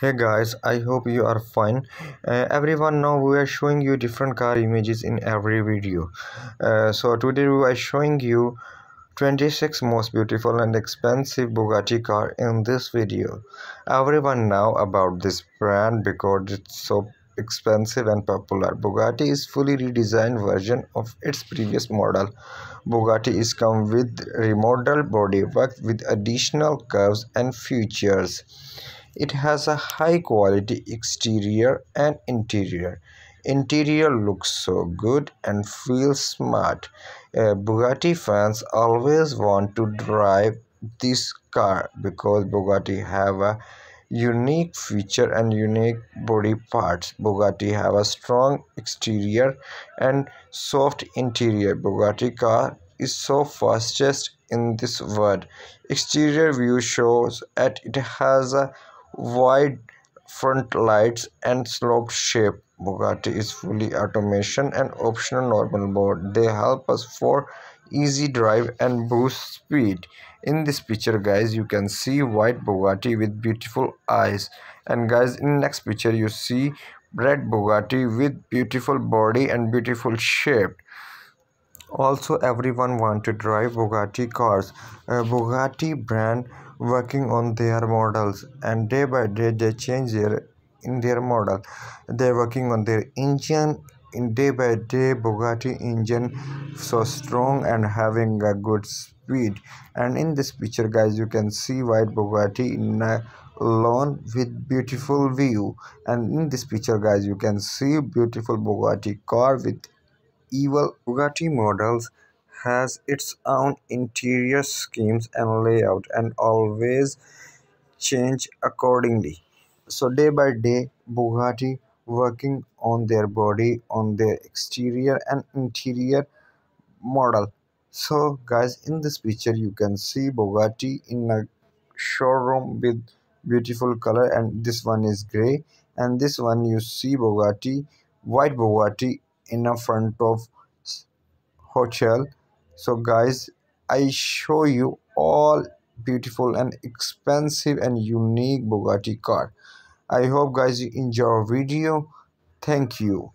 hey guys i hope you are fine. Uh, everyone now we are showing you different car images in every video. Uh, so today we are showing you 26 most beautiful and expensive bugatti car in this video. Everyone know about this brand because it's so expensive and popular. Bugatti is fully redesigned version of its previous model. Bugatti is come with remodeled bodywork with additional curves and features it has a high quality exterior and interior. Interior looks so good and feels smart. Uh, Bugatti fans always want to drive this car because Bugatti have a unique feature and unique body parts. Bugatti have a strong exterior and soft interior. Bugatti car is so fastest in this world. Exterior view shows that it has a wide front lights and sloped shape. Bugatti is fully automation and optional normal mode. They help us for easy drive and boost speed. In this picture guys you can see white bugatti with beautiful eyes. And guys in next picture you see red bugatti with beautiful body and beautiful shape. Also everyone want to drive bugatti cars. Uh, bugatti brand working on their models and day by day they change their in their model. They're working on their engine. In day by day bugatti engine so strong and having a good speed. And in this picture guys you can see white bugatti in a lawn with beautiful view. And in this picture guys you can see beautiful bugatti car with evil bugatti models has its own interior schemes and layout and always change accordingly. So day by day bugatti working on their body on their exterior and interior model. So guys in this picture you can see bugatti in a showroom with beautiful color and this one is gray. And this one you see bugatti white bugatti in a front of hotel so guys i show you all beautiful and expensive and unique bugatti car. I hope guys you enjoy our video. Thank you